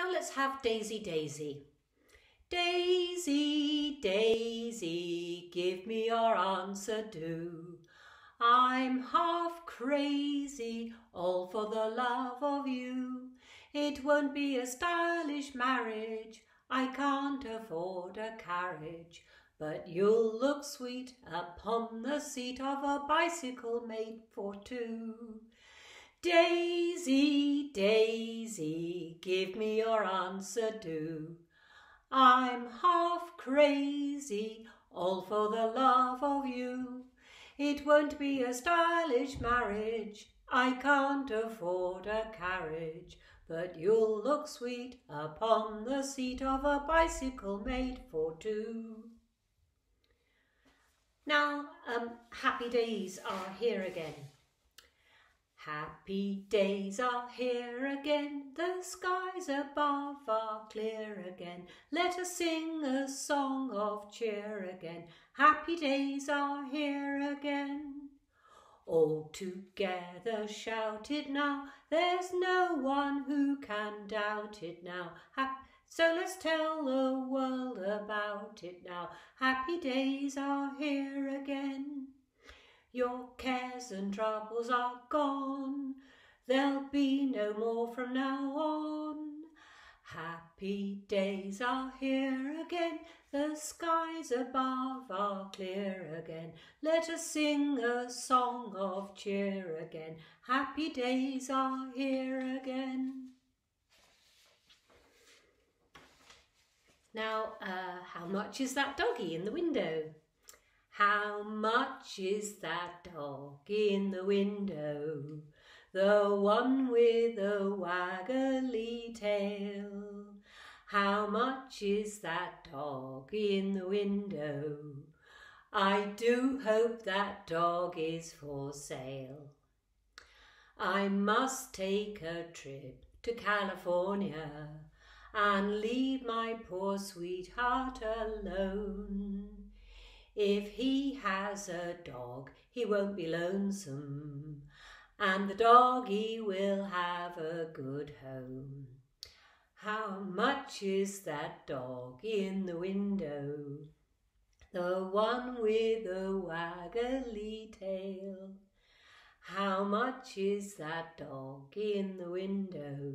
Now let's have Daisy Daisy. Daisy, Daisy, give me your answer do. I'm half crazy, all for the love of you. It won't be a stylish marriage, I can't afford a carriage. But you'll look sweet upon the seat of a bicycle made for two. Daisy, Daisy, give me your answer do. I'm half crazy, all for the love of you. It won't be a stylish marriage, I can't afford a carriage, but you'll look sweet upon the seat of a bicycle made for two. Now, um, happy days are here again. Happy days are here again, the skies above are clear again. Let us sing a song of cheer again. Happy days are here again. All together shout it now, there's no one who can doubt it now. so let's tell the world about it now. Happy days are here again. Your cares and troubles are gone, there'll be no more from now on. Happy days are here again, the skies above are clear again. Let us sing a song of cheer again. Happy days are here again. Now, uh, how much is that doggy in the window? How much is that dog in the window? The one with the waggly tail. How much is that dog in the window? I do hope that dog is for sale. I must take a trip to California and leave my poor sweetheart alone. If he has a dog, he won't be lonesome, and the doggy will have a good home. How much is that dog in the window? The one with the waggly tail. How much is that dog in the window?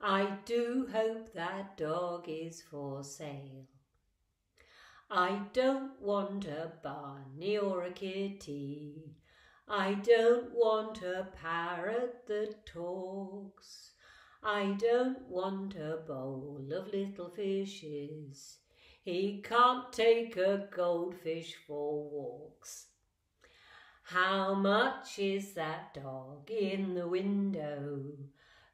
I do hope that dog is for sale. I don't want a bunny or a kitty. I don't want a parrot that talks. I don't want a bowl of little fishes. He can't take a goldfish for walks. How much is that dog in the window?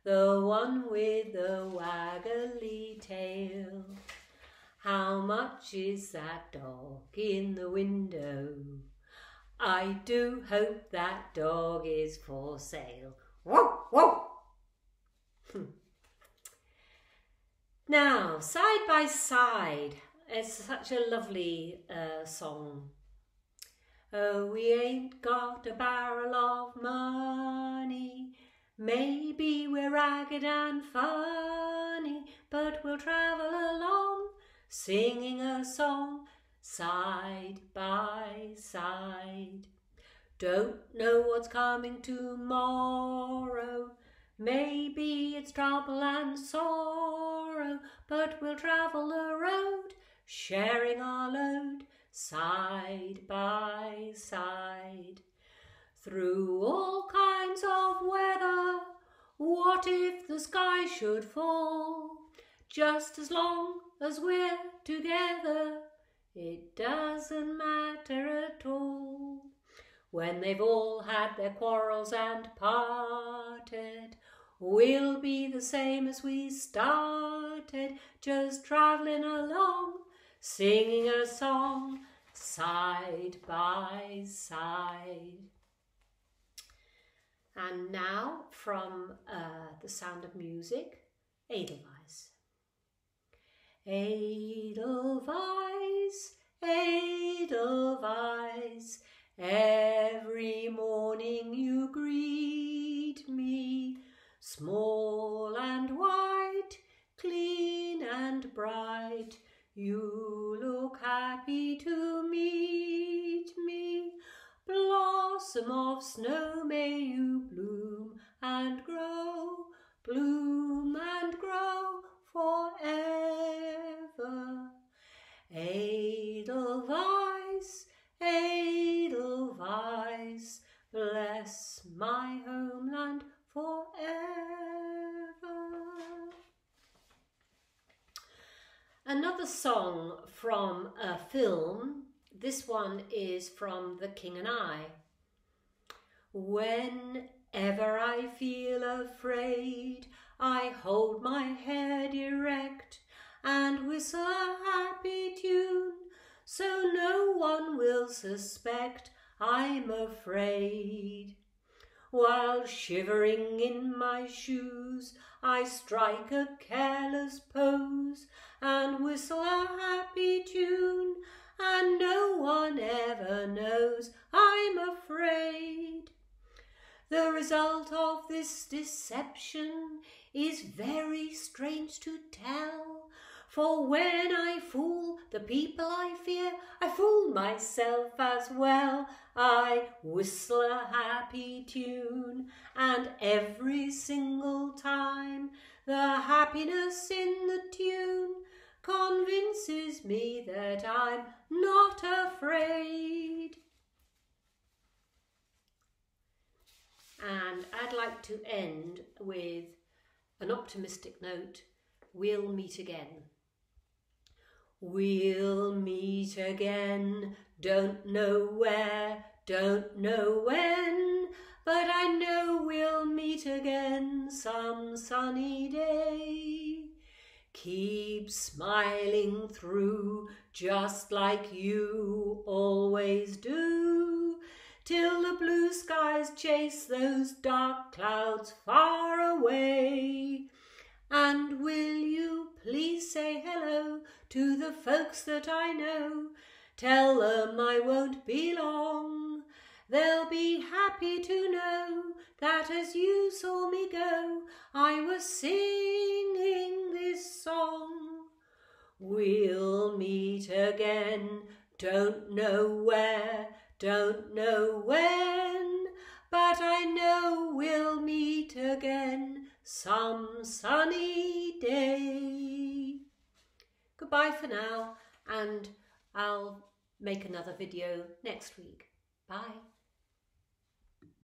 The one with the waggly tail. How much is that dog in the window? I do hope that dog is for sale. Whoa, whoa. now, side by side. It's such a lovely uh, song. Oh, we ain't got a barrel of money. Maybe we're ragged and funny, but we'll travel along singing a song side by side. Don't know what's coming tomorrow. Maybe it's trouble and sorrow, but we'll travel the road, sharing our load side by side. Through all kinds of weather, what if the sky should fall? Just as long as we're together, it doesn't matter at all. When they've all had their quarrels and parted, we'll be the same as we started, just travelling along, singing a song side by side. And now from uh, The Sound of Music, Edelweiss. Edelweiss, Edelweiss, every morning you greet me, small and white, clean and bright. You look happy to meet me. Blossom of snow, may you bloom and grow, bloom Another song from a film, this one is from The King and I. Whenever I feel afraid, I hold my head erect and whistle a happy tune, so no one will suspect I'm afraid. While shivering in my shoes, I strike a careless pose and whistle a happy tune, and no one ever knows I'm afraid. The result of this deception is very strange to tell. For when I fool the people I fear, I fool myself as well. I whistle a happy tune, and every single time the happiness in the tune convinces me that I'm not afraid. And I'd like to end with an optimistic note. We'll meet again. We'll meet again, don't know where, don't know when, but I know we'll meet again some sunny day. Keep smiling through, just like you always do, till the blue skies chase those dark clouds far away. And will you please say hello to the folks that I know? Tell them I won't be long. They'll be happy to know that as you saw me go, I was singing this song. We'll meet again, don't know where, don't know when, but I know we'll meet again some sunny day. Goodbye for now, and I'll make another video next week. Bye.